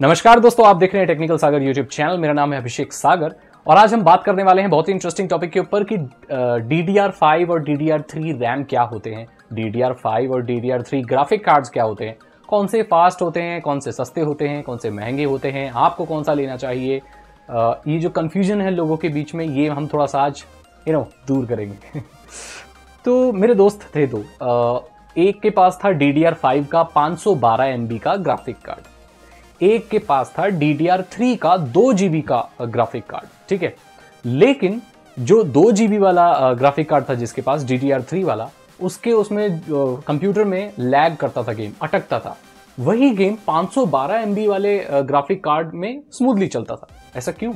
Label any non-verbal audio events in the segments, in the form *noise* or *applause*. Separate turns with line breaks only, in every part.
नमस्कार दोस्तों, आप देख रहे हैं टेक्निकल सागर यूट्यूब चैनल मेरा नाम है अभिषेक सागर और आज हम बात करने वाले हैं बहुत ही इंटरेस्टिंग टॉपिक के ऊपर कि डी डी आर फाइव और D D R three RAM क्या होते हैं? डी डी आर फाइव और D D R three graphic cards क्या होते हैं? कौन से फास्ट होते हैं, कौन से सस्ते होते हैं, कौन से महँगे होते हैं? आपको कौन सा लेना चाहिए? ये जो कन्फ्यूज़न है लोगों के बीच में, ये हम थोड़ा सा आज यू नो दूर करेंगे। *laughs* तो मेरे दोस्त थे दो। एक के पास था डी डी आर फाइव का 512 एमबी का ग्राफिक कार्ड एक के पास था DDR3 का, दो जीबी का ग्राफिक कार्ड ठीक है? लेकिन जो दो जीबी वाला ग्राफिक कार्ड था जिसके पास DDR3 वाला, उसके उसमें कंप्यूटर में लैग करता था गेम अटकता था। वही गेम 512 एमबी वाले ग्राफिक कार्ड में स्मूथली चलता था। ऐसा क्यों?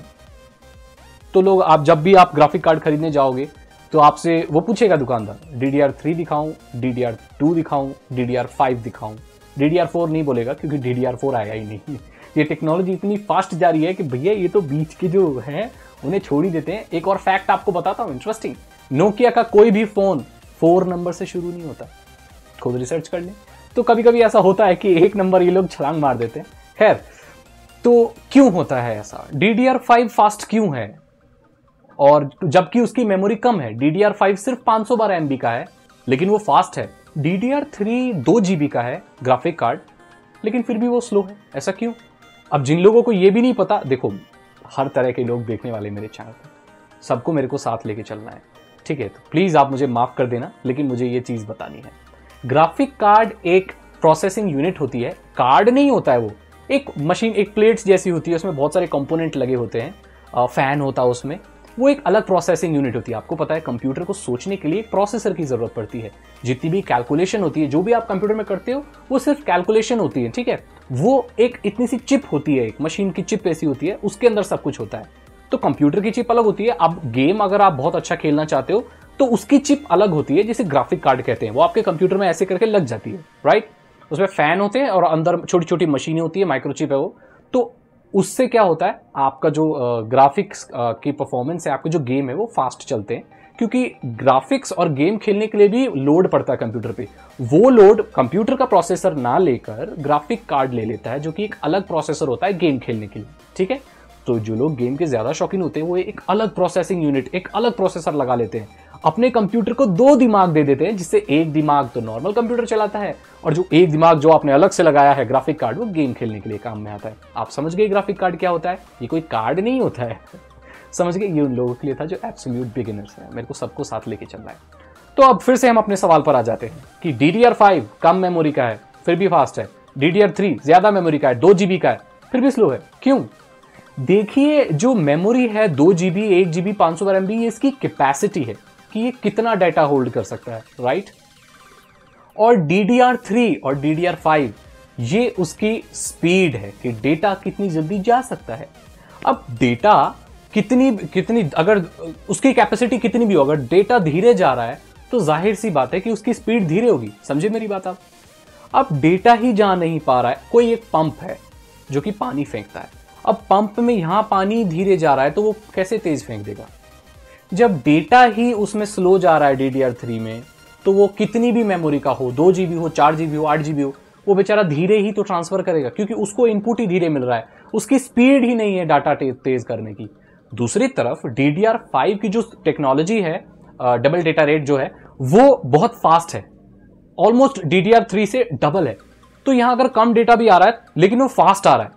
तो लोग, आप जब भी आप ग्राफिक कार्ड खरीदने जाओगे तो आपसे वो पूछेगा दुकानदार DDR3 दिखाऊँ DDR2 दिखाऊँ DDR5 दिखाऊँ? DDR4 नहीं बोलेगा, क्योंकि DDR4 आया ही नहीं। ये टेक्नोलॉजी इतनी फास्ट जा रही है कि भैया, ये तो बीच के जो हैं, उन्हें छोड़ ही देते हैं। एक और फैक्ट आपको बताता हूँ इंटरेस्टिंग नोकिया का कोई भी फ़ोन फोर नंबर से शुरू नहीं होता। खुद रिसर्च कर ले। तो कभी कभी ऐसा होता है कि एक नंबर ये लोग छलांग मार देते हैं। खैर तो क्यों होता है ऐसा? D D R five fast क्यों है? और जबकि उसकी मेमोरी कम है डी डी आर फाइव सिर्फ़ 512 एमबी का है, लेकिन वो फास्ट है। DDR3 दो जीबी का है ग्राफिक कार्ड लेकिन फिर भी वो स्लो है। ऐसा क्यों? अब जिन लोगों को ये भी नहीं पता, देखो, हर तरह के लोग देखने वाले मेरे चैनल पर सबको मेरे को साथ लेके चलना है। ठीक है तो प्लीज़ आप मुझे माफ़ कर देना, लेकिन मुझे ये चीज़ बतानी है। ग्राफिक कार्ड एक प्रोसेसिंग यूनिट होती है। कार्ड नहीं होता है वो। एक मशीन एक प्लेट्स जैसी होती है, उसमें बहुत सारे कंपोनेंट लगे होते हैं। फ़ैन होता है उसमें। वो एक अलग प्रोसेसिंग यूनिट होती है। आपको पता है कंप्यूटर को सोचने के लिए एक प्रोसेसर की ज़रूरत पड़ती है। जितनी भी कैलकुलेशन होती है, जो भी आप कंप्यूटर में करते हो, वो सिर्फ़ कैलकुलेशन होती है, ठीक है? वो एक इतनी सी चिप होती है, एक मशीन की चिप ऐसी होती है, उसके अंदर सब कुछ होता है। तो कंप्यूटर की चिप अलग होती है। अब गेम अगर आप बहुत अच्छा खेलना चाहते हो तो उसकी चिप अलग होती है, जिसे ग्राफिक कार्ड कहते हैं। वो आपके कंप्यूटर में ऐसे करके लग जाती है राइट उसमें फ़ैन होते हैं और अंदर छोटी छोटी मशीनें होती है माइक्रोचिप है वो। तो उससे क्या होता है, आपका जो ग्राफिक्स की परफॉर्मेंस है, आपके जो गेम है, वो फास्ट चलते हैं। क्योंकि ग्राफिक्स और गेम खेलने के लिए भी लोड पड़ता है कंप्यूटर पे। वो लोड कंप्यूटर का प्रोसेसर ना लेकर ग्राफिक कार्ड ले लेता है, जो कि एक अलग प्रोसेसर होता है गेम खेलने के लिए। ठीक है? तो जो लोग गेम के ज़्यादा शौकीन होते हैं, वो एक अलग प्रोसेसिंग यूनिट एक अलग प्रोसेसर लगा लेते हैं। अपने कंप्यूटर को दो दिमाग दे देते हैं, जिससे एक दिमाग तो नॉर्मल कंप्यूटर चलाता है, और जो एक दिमाग जो आपने अलग से लगाया है ग्राफिक कार्ड वो गेम खेलने के लिए काम में आता है। आप समझ गए ग्राफिक कार्ड क्या होता है? ये कोई कार्ड नहीं होता है। *laughs* समझ गए? ये उन लोगों के लिए था जो एब्सोल्यूट बिगिनर्स है। मेरे को सबको साथ लेके चलना है। तो अब फिर से हम अपने सवाल पर आ जाते हैं कि DDR5 कम मेमोरी का है, फिर भी फास्ट है। DDR3 ज़्यादा मेमोरी का है, दो जीबी का है, फिर भी स्लो है। क्यों? देखिए, जो मेमोरी है दो जीबी एक जीबी पाँच सौ एमबी इसकी कैपेसिटी है। कि ये कितना डाटा होल्ड कर सकता है राइट और DDR3 और DDR5 ये उसकी स्पीड है कि डेटा कितनी जल्दी जा सकता है। अब डेटा कितनी कितनी, अगर उसकी कैपेसिटी कितनी भी हो, अगर डेटा धीरे जा रहा है तो ज़ाहिर सी बात है कि उसकी स्पीड धीरे होगी। समझे मेरी बात आप? अब डेटा ही जा नहीं पा रहा है, कोई एक पंप है जो कि पानी फेंकता है। अब पंप में यहाँ पानी धीरे जा रहा है तो वो कैसे तेज फेंक देगा? जब डेटा ही उसमें स्लो जा रहा है डी डी आर थ्री में तो वो कितनी भी मेमोरी का हो, दो जी बी हो, चार जी बी हो, आठ जी बी हो, वो बेचारा धीरे ही तो ट्रांसफ़र करेगा, क्योंकि उसको इनपुट ही धीरे मिल रहा है। उसकी स्पीड ही नहीं है डाटा तेज करने की। दूसरी तरफ़ डी डी आर फाइव की जो टेक्नोलॉजी है डबल डेटा रेट जो है, वो बहुत फास्ट है। Almost D D R three से डबल है। तो यहाँ अगर कम डेटा भी आ रहा है, लेकिन वो फास्ट आ रहा है।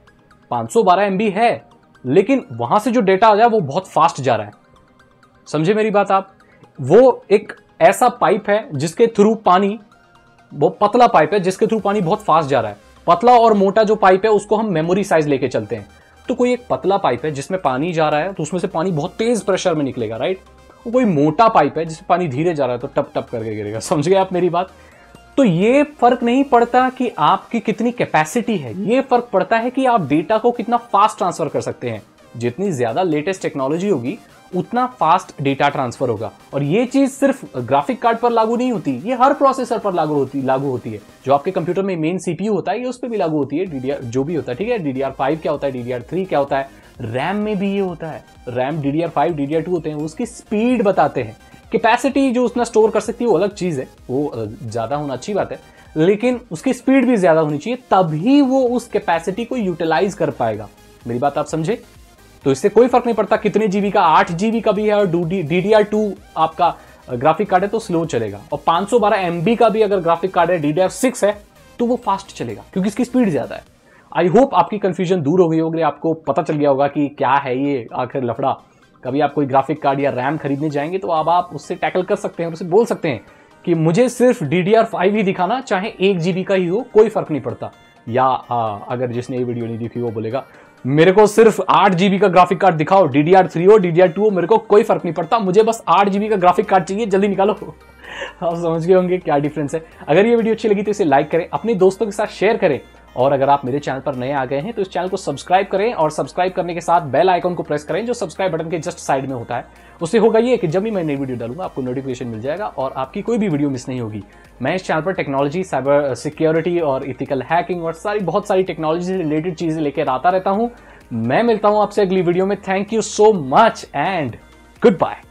512 एमबी है, लेकिन वहाँ से जो डेटा आ जाए वो बहुत फास्ट जा रहा है। समझे मेरी बात आप? वो एक ऐसा पाइप है जिसके थ्रू पानी, वो पतला पाइप है जिसके थ्रू पानी बहुत फास्ट जा रहा है। पतला और मोटा जो पाइप है उसको हम मेमोरी साइज़ लेके चलते हैं। तो कोई एक पतला पाइप है जिसमें पानी जा रहा है तो उसमें से पानी बहुत तेज प्रेशर में निकलेगा राइट कोई मोटा पाइप है जिसमें पानी धीरे जा रहा है तो टप टप करके गिरेगा। *laughs* समझ गए आप मेरी बात? तो ये फ़र्क नहीं पड़ता कि आपकी कितनी कैपेसिटी है। ये फ़र्क पड़ता है कि आप डेटा को कितना फास्ट ट्रांसफ़र कर सकते हैं। जितनी ज़्यादा लेटेस्ट टेक्नोलॉजी होगी उतना फास्ट डेटा ट्रांसफ़र होगा। और ये चीज़ सिर्फ़ ग्राफिक कार्ड पर लागू नहीं होती, ये हर प्रोसेसर पर लागू होती लागू होती है। जो आपके कंप्यूटर में मेन सीपीयू होता है, ये उस पर भी लागू होती है। डीडीआर जो भी होता है, ठीक है? फाइव क्या होता है? थ्री क्या होता है? रैम में भी ये होता है। रैम फाइव डीडीआर टू होते हैं उसकी स्पीड बताते हैं। कैपेसिटी जो उसने स्टोर कर सकती है, वो अलग चीज़ है। वो ज़्यादा होना अच्छी बात है। लेकिन उसकी स्पीड भी ज़्यादा होनी चाहिए, तभी वो उस कैपेसिटी को यूटिलाइज कर पाएगा। मेरी बात आप समझे? तो इससे कोई फ़र्क नहीं पड़ता कितने जीबी का आठ जीबी का भी है और डी डी आर टू आपका ग्राफिक कार्ड है तो स्लो चलेगा। और 512 सौ एमबी का भी अगर ग्राफिक कार्ड है डी डी सिक्स है तो वो फास्ट चलेगा क्योंकि इसकी स्पीड ज़्यादा है। आई होप आपकी कंफ्यूजन दूर हो गई होगी आपको पता चल गया होगा कि क्या है ये आखिर लफड़ा। कभी आप कोई ग्राफिक कार्ड या रैम खरीदने जाएँगे तो अब आप उससे टैकल कर सकते हैं उससे बोल सकते हैं कि मुझे सिर्फ़ डी डी आर फाइव ही दिखाना चाहे एक जीबी का ही हो कोई फ़र्क नहीं पड़ता। या आ, अगर जिसने ये वीडियो नहीं देखी वो बोलेगा मेरे को सिर्फ़ आठ जीबी का ग्राफिक कार्ड दिखाओ डी डी आर थ्री हो डीडीआर टू हो, मेरे को कोई फ़र्क नहीं पड़ता। मुझे बस आठ जीबी का ग्राफिक कार्ड चाहिए, जल्दी निकालो। आप समझ गए होंगे क्या डिफरेंस है। अगर ये वीडियो अच्छी लगी तो इसे लाइक करें, अपने दोस्तों के साथ शेयर करें। और अगर आप मेरे चैनल पर नए आ गए हैं तो इस चैनल को सब्सक्राइब करें और सब्सक्राइब करने के साथ बेल आइकन को प्रेस करें जो सब्सक्राइब बटन के जस्ट साइड में होता है। उससे होगा ये कि जब भी मैं नई वीडियो डालूँगा, आपको नोटिफिकेशन मिल जाएगा और आपकी कोई भी वीडियो मिस नहीं होगी। मैं इस चैनल पर टेक्नोलॉजी साइबर सिक्योरिटी और इथिकल हैकिंग और सारी, बहुत सारी टेक्नोलॉजी से रिलेटेड चीज़ें लेकर आता रहता हूँ। मैं मिलता हूँ आपसे अगली वीडियो में। Thank you so much and goodbye